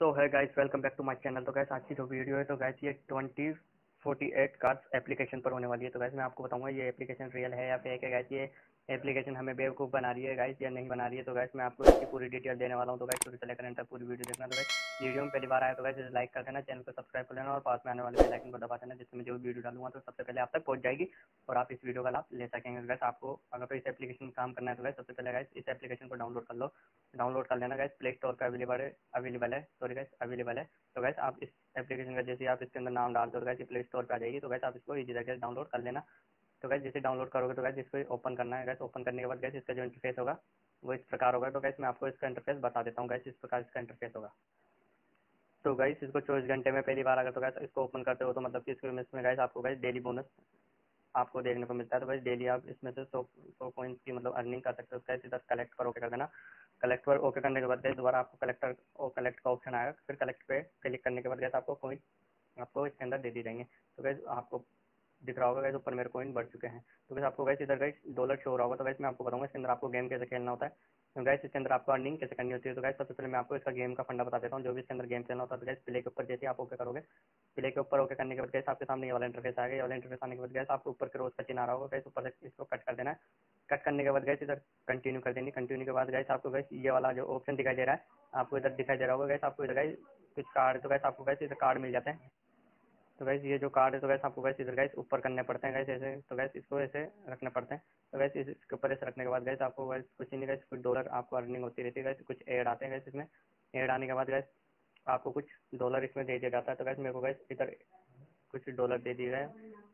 So hi guys welcome back to my channel तो guys आज की जो वीडियो है तो गाइस ये twenty forty eight cards application पर होने वाली है। तो गाइस मैं आपको बताऊँगा, ये एप्लीकेशन रियल है या फेक है। गाइस ये एप्लीकेशन हमें बेवकूफ़ बना रही है गाइस या नहीं बना रही है। तो गाइस मैं आपको इसकी पूरी डिटेल देने वाला हूँ। तो गाइस शुरू से लेकर एंड तक पूरी वीडियो देखना। तो गाइस वीडियो में पहली बार आया तो गाइस लाइक कर देना चैनल को सब्सक्राइब कर लेना और पास में आने वाले बेल आइकन को दबा देना, जिससे मैं जो वीडियो डालूँगा तो सबसे पहले आप तक पहुँच जाएगी और आप इस वीडियो का लाभ ले सकेंगे। गाइस आपको अगर तो इस एप्लीकेशन काम करना है तो गाइस सबसे पहले गाइस इस एप्लीकेशन को डाउनलोड कर लो। डाउनलोड कर लेना गाइस प्ले स्टोर का अवेलेबल है अवेलेबल है सॉरी गैस अवेलेबल है तो गाइस आप इस एप्लीकेशन का जैसे आप इसके अंदर नाम डाल दो गाइस प्ले स्टोर पर आ जाएगी तो गाइस आप इसको इजी तरीके से डाउनलोड कर लेना तो गैस जैसे डाउनलोड करोगे तो गैस इसको ओपन करना है गैस ओपन करने के बाद गैस इसका जो इंटरफेस होगा वो इस प्रकार होगा तो गैस मैं आपको इसका इंटरफेस बता देता हूँ गैस इस प्रकार इसका इंटरफेस होगा तो गैस इसको चौबीस घंटे में पहली बार अगर तो गैस इसको ओपन करते हो तो मतलब कि इसको इसमें गैस आपको गैस डेली बोनस आपको देखने को मिलता है तो गैस डेली आप इसमें से सौ सौ पॉइंट्स की मतलब अर्निंग कर सकते हो गैस इधर कलेक्ट करोगे कर देना कलेक्ट पर ओके करने के बाद गए दोबारा आपको कलेक्टर और कलेक्ट का ऑप्शन आएगा। फिर कलेक्ट पे क्लिक करने के बाद गए आपको कोइन आपको इसके अंदर दे दी जाएँगे। तो गैस आपको दिख रहा होगा गैस ऊपर मेरे कोइन बढ़ चुके हैं। तो गैस आपको गैस इधर गैस डॉलर शो हो रहा होगा। तो गैस मैं आपको बताऊँगा इसके अंदर आपको गेम कैसे खेलना होता है। गैस इसके अंदर आपको अर्निंग कैसे करनी होती है? तो गैस सबसे पहले मैं आपको इसका गेम का फंडा बता देता हूँ, जो भी इसके अंदर गेम खेलना होता है। तो गैस प्ले के ऊपर जैसे आप ओके करोगे प्ले के ऊपर ओके करने के बाद गैस आपके सामने ये वाला इंटरफेस आएगा ये वाला इंटरफेस आने के बाद गैस आपको ऊपर के रोज का चिन्ह आ रहा होगा। गैस ऊपर से इसको कट कर देना है। कट करने के बाद गैस इधर कंटिन्यू कर देनी। कंटिन्यू के बाद गैस आपको गैस ये वाला जो ऑप्शन दिखाई दे रहा है, आपको इधर दिखाई दे रहा होगा। गैस आपको इधर गैस कुछ कार्ड तो गैस आपको गैस इधर कार्ड मिल जाते हैं। तो गैस ये जो कार्ड है तो वैसे आपको वैसे इधर गैस ऊपर करने पड़ते हैं गैस ऐसे तो गैस इसको ऐसे रखने पड़ते हैं। तो वैसे इसके ऊपर ऐसे रखने के बाद गैस आपको वैसे कुछ नहीं गैस कुछ डॉलर आपको अर्निंग होती रहती है गैस कुछ एड आते हैं गैस इसमें। एड आने के बाद गैस आपको कुछ डॉलर इसमें दे दिया जाता है। तो गैस मेरे को गैस इधर कुछ डॉलर दे दिए गए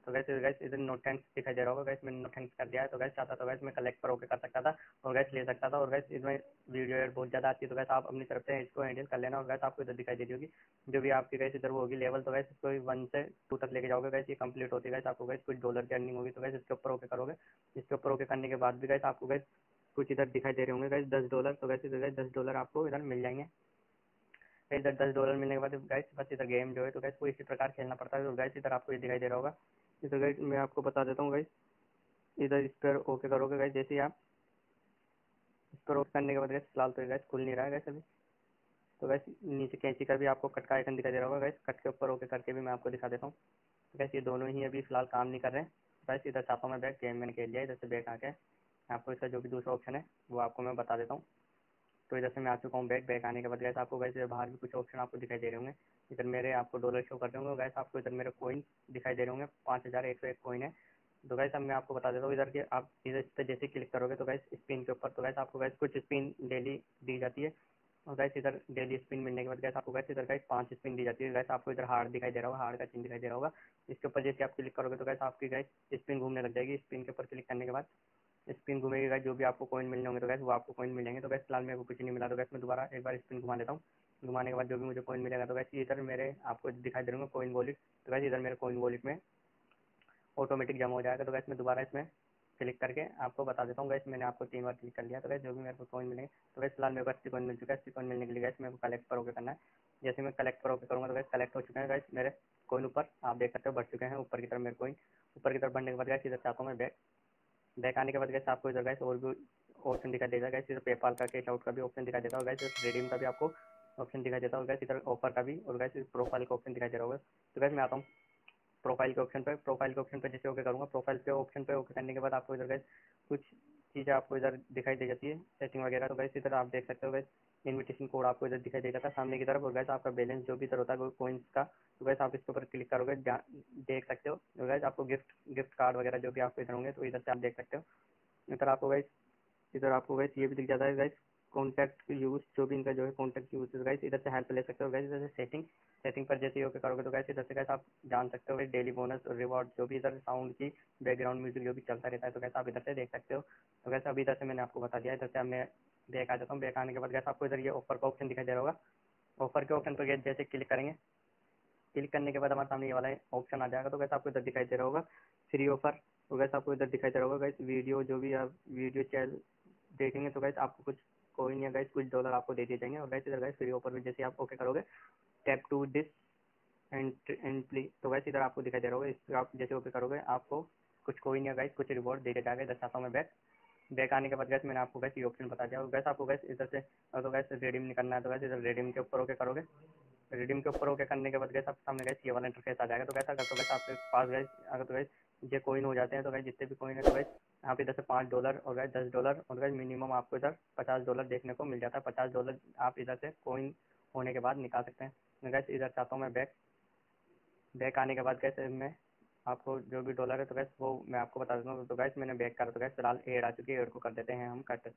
तो वैसे गैस इधर नोट थैंक्स दिखाई दे रहा होगा। गैस मैंने नो थैंक्स कर दिया है। तो गैस चाहता तो गैस मैं कलेक्ट पर ओके कर सकता था और गैस ले सकता था। और गैस इसमें वीडियो एड बहुत ज़्यादा आती है। तो गैस आप अपनी तरफ़ से इसको हैंडल कर लेना और गैस आपको इधर दिखाई दे रही होगी। जो भी आपकी गैस इधर होगी लेवल तो गैस इसको वन से टू तक लेके जाओगे। गैस ये कंप्लीट होती है। गैस आपको गैस कुछ डॉलर की अर्निंग होगी। तो गैस इसके ऊपर ओके करोगे। इसके ऊपर ओके करने के बाद भी गैस आपको गैस कुछ इधर दिखाई दे रहे होंगे। गैस दस डॉलर तो गैस इधर गैस दस डॉलर आपको इधर मिल जाएँगे। इधर दस डॉलर मिलने के बाद गैस बस इधर गेम जो है तो गैस को इसी प्रकार खेलना पड़ता है। तो गैस इधर आपको ये दिखाई दे रहा होगा। इधर गैस मैं आपको बता देता हूँ गैस इधर इस पर ओके करोगे गैस जैसे आप इस पर ओके करने के बाद गैस फ़िलहाल तो गैस खुल नहीं रहा है गैस अभी। तो गैस नीचे कैंची का भी आपको कट का आइकन दिखाई दे रहा होगा गैस कट के ऊपर ओके करके भी मैं आपको दिखा देता हूँ। गैस ये दोनों ही अभी फ़िलहाल काम नहीं कर रहे हैं। बस इधर हूँ मैं बैग गेम मैंने खेल लिया इधर से बैग आके आपको इसका जो भी दूसरा ऑप्शन है, वो आपको मैं बता देता हूँ। तो इधर से मैं आ चुका हूँ बैक बैक आने के बाद गैस आपको वैसे बाहर भी कुछ ऑप्शन आपको दिखाई दे रहे होंगे। इधर मेरे आपको डॉलर शो कर रहे होंगे। गैस आपको इधर मेरे कोइन दिखाई दे रहे होंगे। पाँच हज़ार एक सौ एक कोइन है। तो गैस अब मैं आपको बता देता हूँ इधर के आप इधर इस जैसे क्लिक करोगे तो गैस स्पिन के ऊपर तो गैस आपको गैस कुछ स्पिन डेली दी जाती है। और गैस इधर डेली स्पिन मिलने के बाद गैस आपको गैस इधर गैस पाँच स्पिन दी जाती है। गैस आपको इधर हार्ड दिखाई दे रहा होगा हार्ड का चिन्ह दिखाई दे रहा होगा। इसके ऊपर जैसे आप क्लिक करोगे तो गैस आपकी गैस स्पिन घूमने लग जाएगी। स्पिन के ऊपर क्लिक करने के बाद स्पिन घूमेगी जो भी आपको कॉइन मिलने होंगे तो गैस वो आपको कॉइन मिलेंगे। तो गैस फ़िलहाल मेरे को कुछ नहीं मिला तो गैस मैं दोबारा एक बार स्पिन घुमा लेता हूँ। घुमाने के बाद जो भी मुझे कॉइन मिलेगा तो गैस इधर मेरे आपको दिखाई दे रहा कॉइन वॉलेट तो गैस इधर मेरे कॉइन वॉलेट में ऑटोमेटिक जमा हो जाएगा। तो गैस मैं दोबारा इसमें क्लिक करके आपको बता देता हूँ। गैस मैंने आपको तीन बार क्लिक कर लिया। तो गैस जो भी मेरे को कॉइन मिलेंगे तो गैस फ़िलहाल मेरे को अस्सी कॉइन मिल चुका है। अस्सी कॉइन मिलने के लिए गैस मेरे को कलेक्ट पर ओके करना है। जैसे मैं कलेक्ट पर ओके करूँगा तो गैस कलेक्ट हो चुके हैं। गैस मेरे कॉइन ऊपर आप देख सकते हो, बढ़ चुके हैं ऊपर की तरफ़ मेरे कॉइन ऊपर की तरफ़ बढ़ने के बाद गैस इधर चाहता हूँ मैं बैक बैक आने के बाद गैस आपको इधर गैस और भी ऑप्शन दिखाई देगा गैस इधर पेपाल का कैश आउट का भी ऑप्शन दिखाई देता होगा गैस रिडीम का भी आपको ऑप्शन दिखाई देता होगा। गैस इधर ऑफ़र का भी और गैस प्रोफ़ाइल का ऑप्शन दिखाई दे रहा होगा। तो गैस मैं आता हूँ प्रोफ़ाइल के ऑप्शन पर प्रोफ़ाइल के ऑप्शन पर जैसे ओके करूँगा। प्रोफ़ाइल के ऑप्शन पे ओके करने के बाद आपको इधर गैस कुछ चीज़ें आपको इधर दिखाई दे जाती है सेटिंग वगैरह। तो गैस इधर आप देख सकते हो गैस इन्विटेशन कोड आपको इधर दिखाई दे जाता है सामने की तरफ़ और गैस आपका बैलेंस जो भी इधर होता है कोइंस का तो गैस आप इसके ऊपर क्लिक करोगे देख सकते हो। तो गैस आपको गिफ्ट गिफ्ट कार्ड वगैरह जो भी आपको इधर होंगे तो इधर से आप देख सकते हो। इधर आपको गैस इधर आपको गैस ये भी दिख जाता है गैस कॉन्टैक्ट यूज़ जो भी इनका जो है कॉन्टैक्ट यूज़ गैस इधर से हेल्प ले सकते हो। गैस इधर से सेटिंग सेटिंग पर जैसे ओके करोगे तो कैसे इधर से गैस आप जान सकते हो डेली बोनस रिवॉर्ड जो भी इधर साउंड की बैकग्राउंड म्यूज़िक जो भी चलता रहता है तो कैसे आप इधर से देख सकते हो। तो गैस अभी इधर से मैंने आपको बता दिया, इधर से मैं बैक आ जाता हूँ। बैक आने के बाद गैस आपको इधर ये ऑफ़र का ऑप्शन दिखाई दे रहा होगा। ऑफ़र के ऑप्शन पर जैसे क्लिक करेंगे क्लिक करने के बाद हमारे सामने ये वाला ऑप्शन आ जाएगा। तो गैस आपको इधर दिखाई दे रहा होगा फ्री ऑफ़र तो गैस आपको इधर दिखाई दे रहा होगा वीडियो जो भी आप वीडियो चैनल देखेंगे तो गैस आपको कुछ कोइन या गैस कुछ डॉलर आपको दे दिए जाएँगे। और गैस इधर गैस फ्री ऑफ़र में जैसे आप ओके करोगे tap to this and and plea तो गैस इधर आपको दिखाई दे रहा होगा, इस आप जैसे ओके करोगे, आपको कुछ कोइन या गैस कुछ रिवॉर्ड दे दिया जाएगा चाहता हूँ मैं बैक बैक आने के बाद गैस मैंने आपको गैस ये ऑप्शन बता दिया। गैस आपको गैस इधर से, अगर तो गैस रिडीम नहीं करना है तो गैस इधर रिडीम के ऊपर ओके करोगे। रिडीम के ऊपर ओके करने के बाद गैस आपके सामने गैस ये वाला इंटरफेस आ जाएगा। तो गैस अगर तो गैस आपके पास गैस अगर तो गैस ये कोइन हो जाते हैं तो गैस जितने भी कोइन है तो गैस आप इधर से पाँच डॉलर और गैस दस डॉलर और गैस मिनिमम आपको इधर पचास डॉलर देखने को मिल जाता है। पचास डॉलर आप इधर से कोइन होने के बाद निकाल सकते हैं। गैस इधर चाहता हूँ मैं बैक बैक आने के बाद गैस मैं आपको जो भी डॉलर है तो गैस वो मैं आपको बता देता हूँ। तो गैस मैंने बैक करा तो गैस फ़िलहाल एड आ चुकी है। एड को कर देते हैं हम कट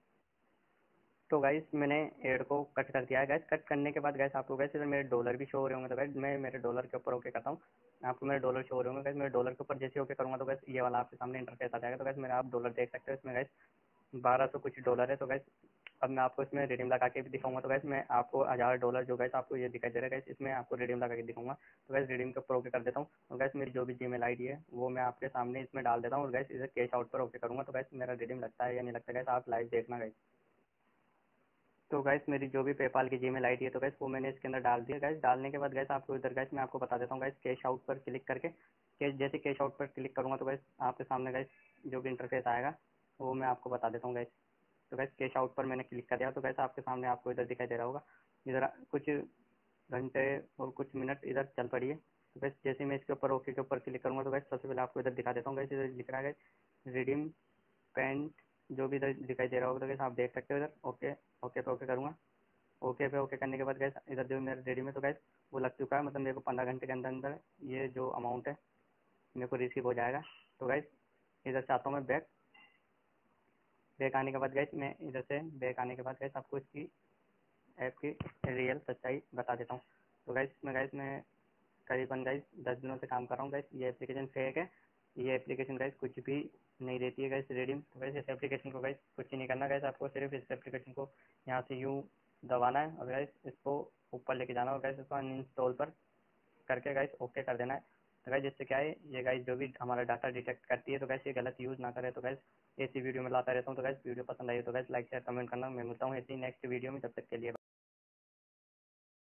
तो गैस मैंने एड को कट कर दिया है। गैस कट करने के बाद गैस आपको गैस इधर मेरे डॉलर भी शो हो रहे होंगे तो गैस मैं मेरे डॉलर के ऊपर ओके करता हूँ। आपको मेरे डॉलर शो हो रहे होंगे गैस मेरे डॉलर के ऊपर जैसे ओके करूँगा तो गैस ये वाला आपके सामने इंटरफेस आ जाएगा। तो गैस मेरे आप डॉलर देख सकते हो। इसमें गैस बारह सौ कुछ डॉलर है तो गैस अब मैं आपको इसमें रिडीम लगा के भी दिखाऊँगा। तो गैस मैं आपको हज़ार डॉलर जो गैस आपको ये दिखाई दे रहा है गैस इसमें आपको रिडीम लगा के दिखाऊँगा। तो गैस रिडीम के ऊपर ओके कर देता हूँ। और गैस मेरी जो भी जी मेल है, वो मैं आपके सामने इसमें डाल देता हूँ और गैस इसे कैश आउट पर ओके करूँगा। तो गैस मेरा रिडीम लगता है या नहीं लगता गैस आप लाइव देखना गैस तो गैस मेरी जो भी पेपाल की जी मेल है तो गैस वो मैंने इसके अंदर डाल दिया। गैस डालने के बाद गैस आपको इधर गैस मैं आपको बता देता हूँ गैस कैश आउट पर क्लिक करके। कैश जैसे कैश आउट पर क्लिक करूँगा तो गैस आपके सामने गैस जो भी इंटरफेस आएगा, वो मैं आपको बता देता हूँ गैस तो गैस कैश आउट पर मैंने क्लिक कर दिया। तो गैस आपके सामने आपको इधर दिखाई दे रहा होगा। इधर कुछ घंटे और कुछ मिनट इधर चल पड़ी है। तो गैस जैसे मैं इसके ऊपर ओके के ऊपर क्लिक करूँगा तो गैस सबसे पहले आपको इधर दिखा देता हूँ। गैस इधर लिख रहा है रिडीम पेंट जो भी इधर दिखाई दे रहा होगा तो गैस आप देख सकते हो इधर। ओके ओके पे ओके करूँगा। ओके पे ओके करने के बाद गैस इधर जो मेरा रेडी में तो गैस वो लग चुका है। मतलब मेरे को पंद्रह घंटे के अंदर अंदर ये जो अमाउंट है, मेरे को रिसीव हो जाएगा। तो गैस इधर चाहता हूँ मैं बैक बैक आने के बाद गैस मैं इधर से बैक आने के बाद गैस आपको इसकी ऐप की रियल सच्चाई बता देता हूँ। तो गैस मैं गैस मैं करीबन गैस दस दिनों से काम कर रहा हूँ गैस ये एप्लीकेशन फेक है। ये एप्लीकेशन गैस कुछ भी नहीं देती है गैस रेडियम तो गैस इस एप्लीकेशन को गैस कुछ नहीं करना गैस आपको सिर्फ़ इस एप्लीकेशन को यहाँ से यूँ दबाना है। और गैस इसको ऊपर लेके जाना और गैस इसको अनइंस्टॉल पर करके गैस ओके कर देना है। तो गाइज़ जिससे क्या है? ये गाइज़ जो भी हमारा डाटा डिटेक्ट करती है तो गैस ये गलत यूज़ ना करे। तो गैस ऐसी वीडियो में लाता रहता हूँ। तो गैस वीडियो पसंद आई तो गैस लाइक शेयर कमेंट करना। मैं मिलता हूँ ऐसी नेक्स्ट वीडियो में। तब तक के लिए